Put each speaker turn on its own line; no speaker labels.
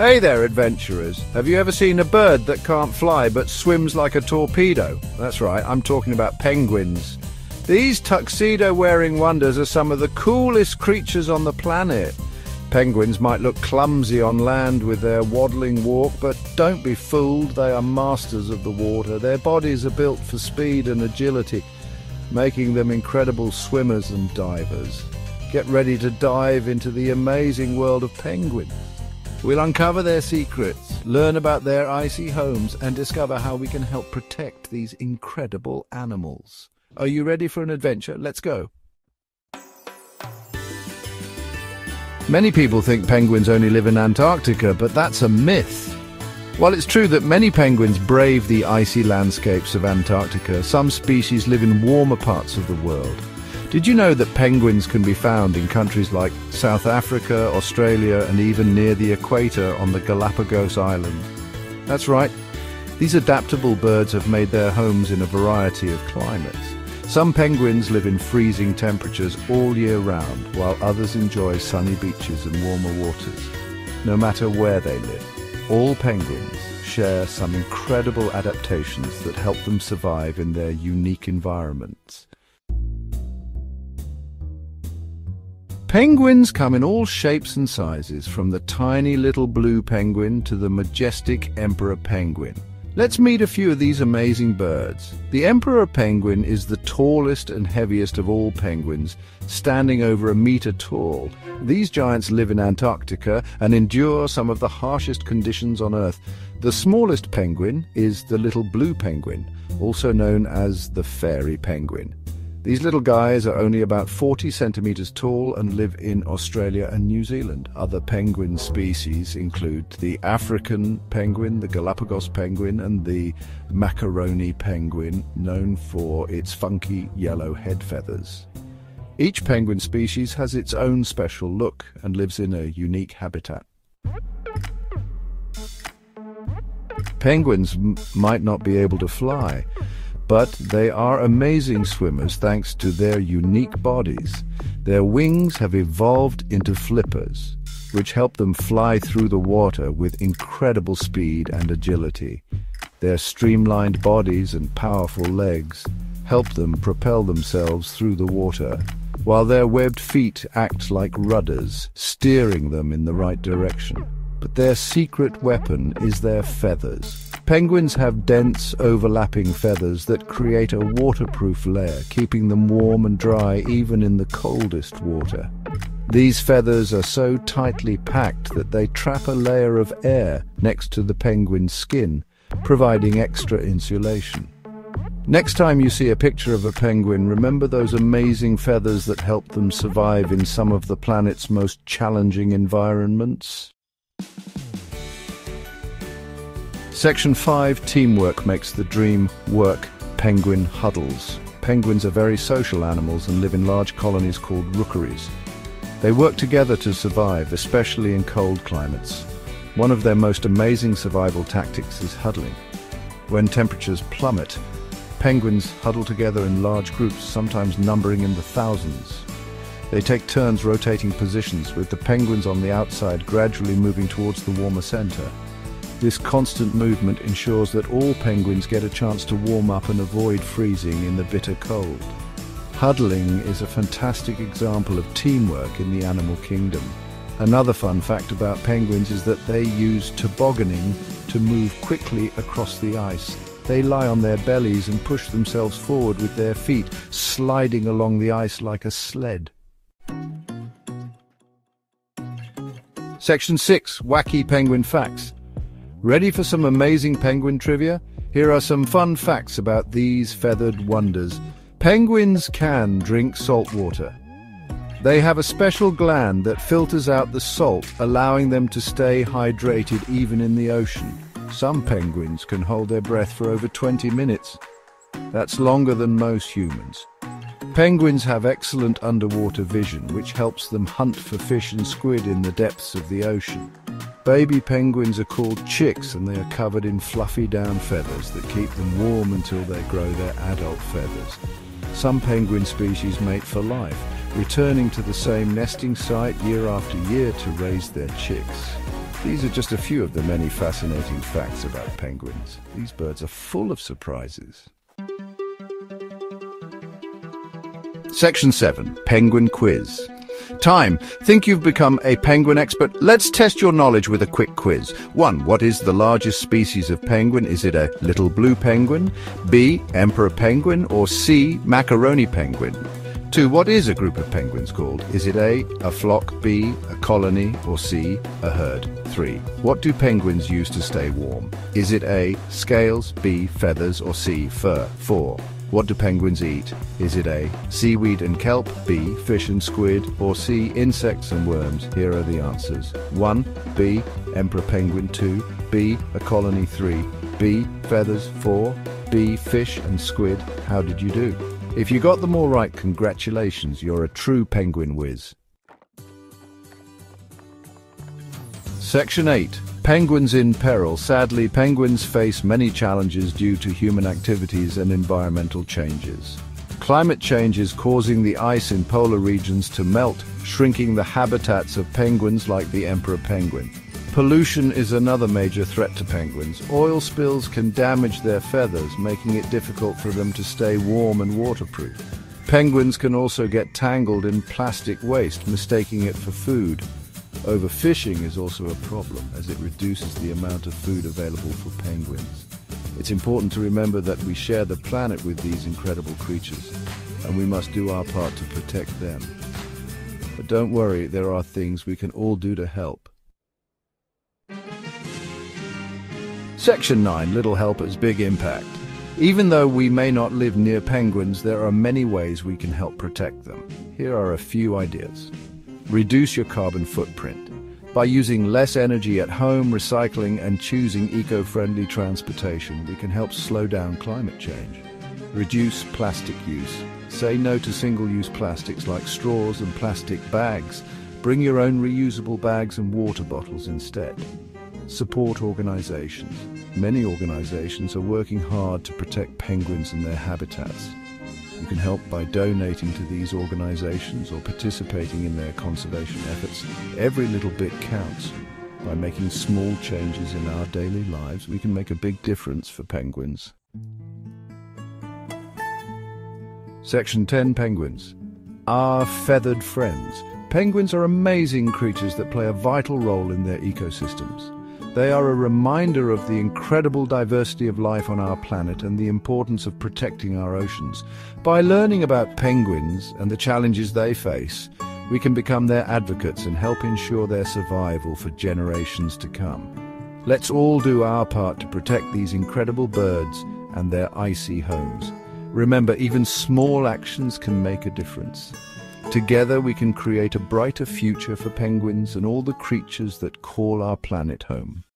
Hey there, adventurers. Have you ever seen a bird that can't fly but swims like a torpedo? That's right, I'm talking about penguins. These tuxedo-wearing wonders are some of the coolest creatures on the planet. Penguins might look clumsy on land with their waddling walk, but don't be fooled, they are masters of the water. Their bodies are built for speed and agility, making them incredible swimmers and divers. Get ready to dive into the amazing world of penguins. We'll uncover their secrets, learn about their icy homes, and discover how we can help protect these incredible animals. Are you ready for an adventure? Let's go. Many people think penguins only live in Antarctica, but that's a myth. While it's true that many penguins brave the icy landscapes of Antarctica, some species live in warmer parts of the world. Did you know that penguins can be found in countries like South Africa, Australia, and even near the equator on the Galapagos Islands? That's right. These adaptable birds have made their homes in a variety of climates. Some penguins live in freezing temperatures all year round, while others enjoy sunny beaches and warmer waters. No matter where they live, all penguins share some incredible adaptations that help them survive in their unique environments. Penguins come in all shapes and sizes, from the tiny little blue penguin to the majestic emperor penguin. Let's meet a few of these amazing birds. The emperor penguin is the tallest and heaviest of all penguins, standing over a meter tall. These giants live in Antarctica and endure some of the harshest conditions on Earth. The smallest penguin is the little blue penguin, also known as the fairy penguin. These little guys are only about 40 centimeters tall and live in Australia and New Zealand. Other penguin species include the African penguin, the Galapagos penguin, and the macaroni penguin, known for its funky yellow head feathers. Each penguin species has its own special look and lives in a unique habitat. Penguins might not be able to fly, but they are amazing swimmers thanks to their unique bodies. Their wings have evolved into flippers, which help them fly through the water with incredible speed and agility. Their streamlined bodies and powerful legs help them propel themselves through the water, while their webbed feet act like rudders, steering them in the right direction. But their secret weapon is their feathers. Penguins have dense, overlapping feathers that create a waterproof layer, keeping them warm and dry even in the coldest water. These feathers are so tightly packed that they trap a layer of air next to the penguin's skin, providing extra insulation. Next time you see a picture of a penguin, remember those amazing feathers that help them survive in some of the planet's most challenging environments? Section 5 Teamwork makes the dream work penguin huddles. Penguins are very social animals and live in large colonies called rookeries. They work together to survive, especially in cold climates. One of their most amazing survival tactics is huddling. When temperatures plummet, penguins huddle together in large groups, sometimes numbering in the thousands. They take turns rotating positions, with the penguins on the outside gradually moving towards the warmer center. This constant movement ensures that all penguins get a chance to warm up and avoid freezing in the bitter cold. Huddling is a fantastic example of teamwork in the animal kingdom. Another fun fact about penguins is that they use tobogganing to move quickly across the ice. They lie on their bellies and push themselves forward with their feet, sliding along the ice like a sled. Section 6 Wacky Penguin Facts Ready for some amazing penguin trivia? Here are some fun facts about these feathered wonders. Penguins can drink salt water. They have a special gland that filters out the salt, allowing them to stay hydrated even in the ocean. Some penguins can hold their breath for over 20 minutes. That's longer than most humans. Penguins have excellent underwater vision, which helps them hunt for fish and squid in the depths of the ocean. Baby penguins are called chicks and they are covered in fluffy down feathers that keep them warm until they grow their adult feathers. Some penguin species mate for life, returning to the same nesting site year after year to raise their chicks. These are just a few of the many fascinating facts about penguins. These birds are full of surprises. Section 7. Penguin Quiz. Time. Think you've become a penguin expert? Let's test your knowledge with a quick quiz. 1. What is the largest species of penguin? Is it a little blue penguin? B. Emperor penguin? Or C. Macaroni penguin? 2. What is a group of penguins called? Is it A. A flock, B. A colony, or C. A herd? 3. What do penguins use to stay warm? Is it A. Scales, B. Feathers, or C. Fur? 4. What do penguins eat? Is it A. Seaweed and kelp, B. Fish and squid, or C. Insects and worms? Here are the answers. 1. B. Emperor penguin 2. B. A colony 3. B. Feathers 4. B. Fish and squid. How did you do? If you got them all right, congratulations, you're a true penguin whiz. Section 8. Penguins in peril. Sadly, penguins face many challenges due to human activities and environmental changes. Climate change is causing the ice in polar regions to melt, shrinking the habitats of penguins like the emperor penguin. Pollution is another major threat to penguins. Oil spills can damage their feathers, making it difficult for them to stay warm and waterproof. Penguins can also get tangled in plastic waste, mistaking it for food. Overfishing is also a problem, as it reduces the amount of food available for penguins. It's important to remember that we share the planet with these incredible creatures, and we must do our part to protect them. But don't worry, there are things we can all do to help. Section 9 Little Helpers Big Impact. Even though we may not live near penguins, there are many ways we can help protect them. Here are a few ideas. Reduce your carbon footprint. By using less energy at home, recycling and choosing eco-friendly transportation, we can help slow down climate change. Reduce plastic use. Say no to single-use plastics like straws and plastic bags. Bring your own reusable bags and water bottles instead. Support organizations. Many organizations are working hard to protect penguins and their habitats. You can help by donating to these organizations or participating in their conservation efforts. Every little bit counts. By making small changes in our daily lives, we can make a big difference for penguins. Section 10 Penguins. Our feathered friends. Penguins are amazing creatures that play a vital role in their ecosystems. They are a reminder of the incredible diversity of life on our planet and the importance of protecting our oceans. By learning about penguins and the challenges they face, we can become their advocates and help ensure their survival for generations to come. Let's all do our part to protect these incredible birds and their icy homes. Remember, even small actions can make a difference. Together we can create a brighter future for penguins and all the creatures that call our planet home.